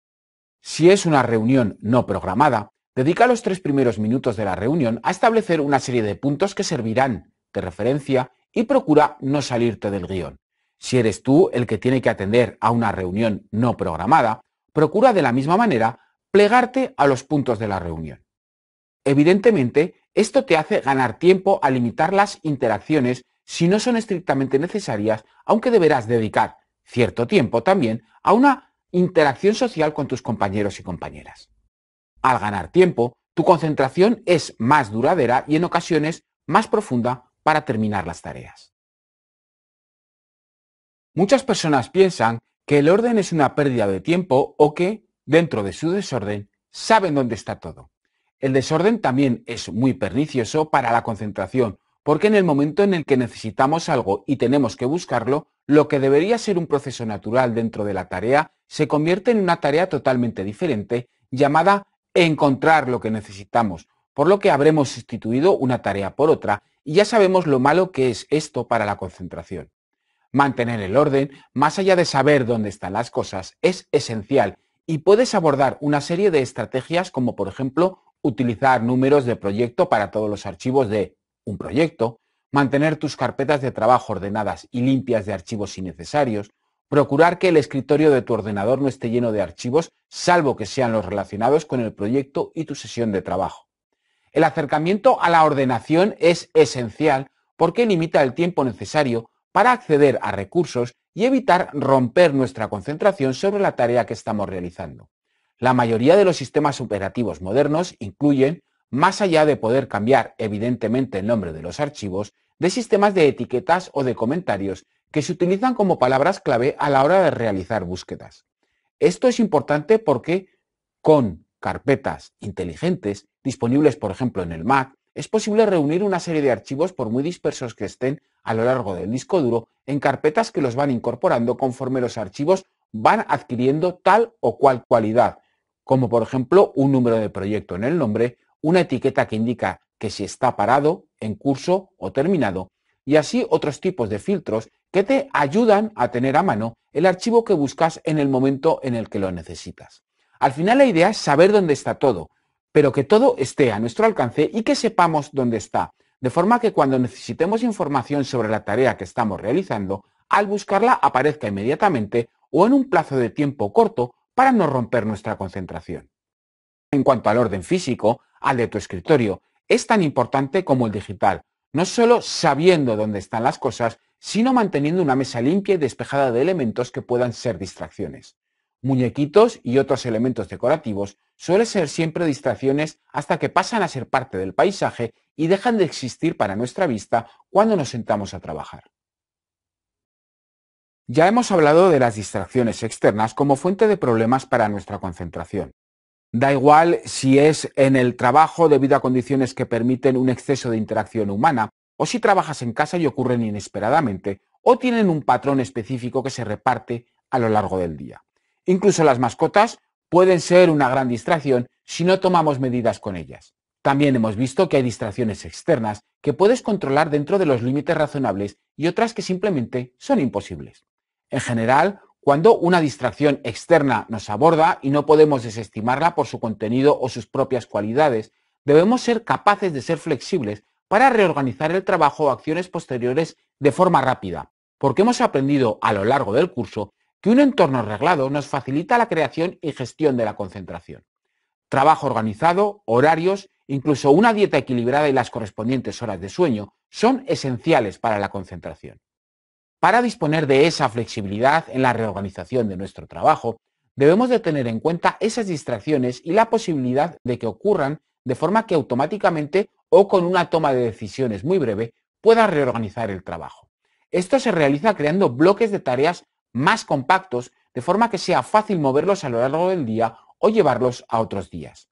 Si es una reunión no programada, dedica los tres primeros minutos de la reunión a establecer una serie de puntos que servirán de referencia y procura no salirte del guion. Si eres tú el que tiene que atender a una reunión no programada, procura de la misma manera plegarte a los puntos de la reunión. Evidentemente, esto te hace ganar tiempo a limitar las interacciones si no son estrictamente necesarias, aunque deberás dedicar cierto tiempo también a una interacción social con tus compañeros y compañeras. Al ganar tiempo, tu concentración es más duradera y en ocasiones más profunda para terminar las tareas. Muchas personas piensan que el orden es una pérdida de tiempo o que, dentro de su desorden, saben dónde está todo. El desorden también es muy pernicioso para la concentración porque en el momento en el que necesitamos algo y tenemos que buscarlo, lo que debería ser un proceso natural dentro de la tarea se convierte en una tarea totalmente diferente llamada encontrar lo que necesitamos, por lo que habremos sustituido una tarea por otra y ya sabemos lo malo que es esto para la concentración. Mantener el orden, más allá de saber dónde están las cosas, es esencial y puedes abordar una serie de estrategias como por ejemplo utilizar números de proyecto para todos los archivos de un proyecto, mantener tus carpetas de trabajo ordenadas y limpias de archivos innecesarios, Procurar que el escritorio de tu ordenador no esté lleno de archivos, salvo que sean los relacionados con el proyecto y tu sesión de trabajo. El acercamiento a la ordenación es esencial porque limita el tiempo necesario para acceder a recursos y evitar romper nuestra concentración sobre la tarea que estamos realizando. La mayoría de los sistemas operativos modernos incluyen, más allá de poder cambiar evidentemente el nombre de los archivos, de sistemas de etiquetas o de comentarios que se utilizan como palabras clave a la hora de realizar búsquedas. Esto es importante porque con carpetas inteligentes disponibles, por ejemplo, en el Mac, es posible reunir una serie de archivos por muy dispersos que estén a lo largo del disco duro en carpetas que los van incorporando conforme los archivos van adquiriendo tal o cual cualidad, como por ejemplo un número de proyecto en el nombre, una etiqueta que indica que si está parado, en curso o terminado, y así otros tipos de filtros que te ayudan a tener a mano el archivo que buscas en el momento en el que lo necesitas. Al final la idea es saber dónde está todo, pero que todo esté a nuestro alcance y que sepamos dónde está, de forma que cuando necesitemos información sobre la tarea que estamos realizando, al buscarla aparezca inmediatamente o en un plazo de tiempo corto para no romper nuestra concentración. En cuanto al orden físico, al de tu escritorio, es tan importante como el digital, no solo sabiendo dónde están las cosas, sino manteniendo una mesa limpia y despejada de elementos que puedan ser distracciones. Muñequitos y otros elementos decorativos suelen ser siempre distracciones hasta que pasan a ser parte del paisaje y dejan de existir para nuestra vista cuando nos sentamos a trabajar. Ya hemos hablado de las distracciones externas como fuente de problemas para nuestra concentración. Da igual si es en el trabajo debido a condiciones que permiten un exceso de interacción humana, o si trabajas en casa y ocurren inesperadamente, o tienen un patrón específico que se reparte a lo largo del día. Incluso las mascotas pueden ser una gran distracción si no tomamos medidas con ellas. También hemos visto que hay distracciones externas que puedes controlar dentro de los límites razonables y otras que simplemente son imposibles. En general, cuando una distracción externa nos aborda y no podemos desestimarla por su contenido o sus propias cualidades, debemos ser capaces de ser flexibles para reorganizar el trabajo o acciones posteriores de forma rápida, porque hemos aprendido a lo largo del curso que un entorno arreglado nos facilita la creación y gestión de la concentración. Trabajo organizado, horarios, incluso una dieta equilibrada y las correspondientes horas de sueño son esenciales para la concentración. Para disponer de esa flexibilidad en la reorganización de nuestro trabajo, debemos de tener en cuenta esas distracciones y la posibilidad de que ocurran de forma que automáticamente o con una toma de decisiones muy breve pueda reorganizar el trabajo. Esto se realiza creando bloques de tareas más compactos, de forma que sea fácil moverlos a lo largo del día o llevarlos a otros días.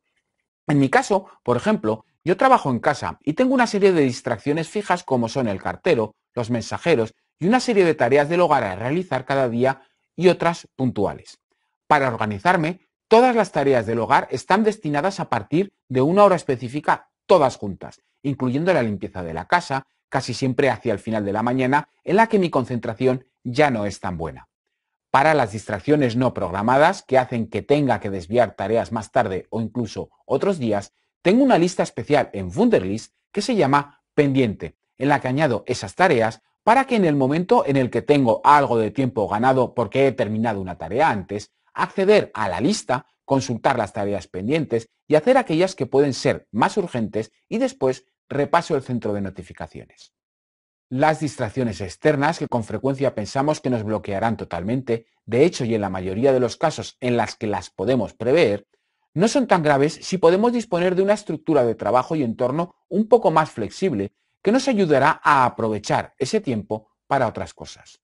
En mi caso, por ejemplo, yo trabajo en casa y tengo una serie de distracciones fijas como son el cartero, los mensajeros y una serie de tareas del hogar a realizar cada día y otras puntuales. Para organizarme, todas las tareas del hogar están destinadas a partir de una hora específica, todas juntas, incluyendo la limpieza de la casa, casi siempre hacia el final de la mañana, en la que mi concentración ya no es tan buena para las distracciones no programadas que hacen que tenga que desviar tareas más tarde o incluso otros días, tengo una lista especial en Wunderlist que se llama pendiente, en la que añado esas tareas para que en el momento en el que tengo algo de tiempo ganado porque he terminado una tarea antes, acceder a la lista, consultar las tareas pendientes y hacer aquellas que pueden ser más urgentes y después repaso el centro de notificaciones. Las distracciones externas, que con frecuencia pensamos que nos bloquearán totalmente, de hecho y en la mayoría de los casos en las que las podemos prever, no son tan graves si podemos disponer de una estructura de trabajo y entorno un poco más flexible que nos ayudará a aprovechar ese tiempo para otras cosas.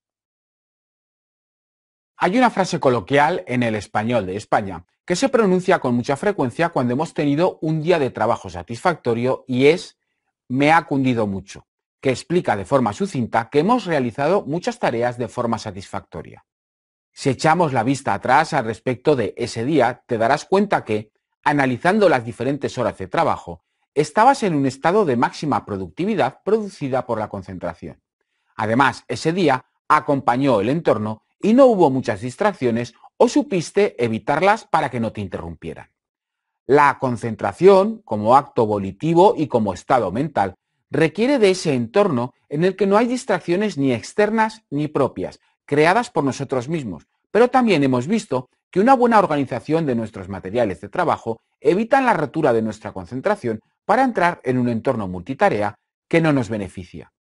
Hay una frase coloquial en el español de España que se pronuncia con mucha frecuencia cuando hemos tenido un día de trabajo satisfactorio y es me ha cundido mucho que explica de forma sucinta que hemos realizado muchas tareas de forma satisfactoria. Si echamos la vista atrás al respecto de ese día, te darás cuenta que, analizando las diferentes horas de trabajo, estabas en un estado de máxima productividad producida por la concentración. Además, ese día acompañó el entorno y no hubo muchas distracciones o supiste evitarlas para que no te interrumpieran. La concentración, como acto volitivo y como estado mental, requiere de ese entorno en el que no hay distracciones ni externas ni propias, creadas por nosotros mismos, pero también hemos visto que una buena organización de nuestros materiales de trabajo evita la rotura de nuestra concentración para entrar en un entorno multitarea que no nos beneficia.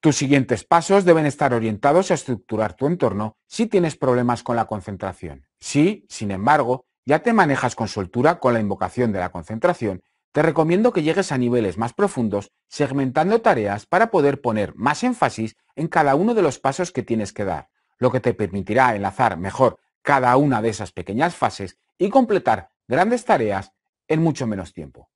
Tus siguientes pasos deben estar orientados a estructurar tu entorno si tienes problemas con la concentración. Si, sin embargo, ya te manejas con soltura con la invocación de la concentración, te recomiendo que llegues a niveles más profundos segmentando tareas para poder poner más énfasis en cada uno de los pasos que tienes que dar, lo que te permitirá enlazar mejor cada una de esas pequeñas fases y completar grandes tareas en mucho menos tiempo.